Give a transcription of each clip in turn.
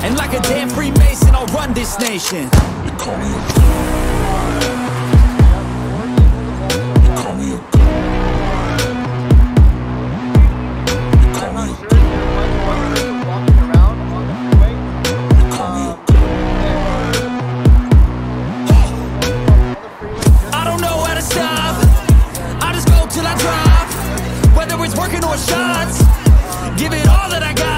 And like a damn Freemason, I'll run this nation. They call me a god. They call me a god. They call me a god. On the freeway. They call me a god. I don't know how to stop. I just go till I drop. Whether it's working or shots, give it all that I got.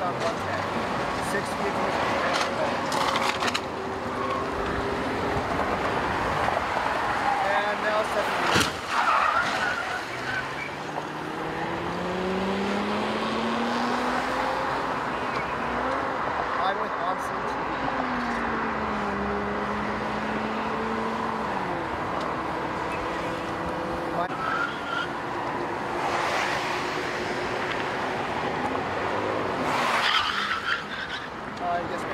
on one deck. Six people And now seven people. I'm with Onsen I guess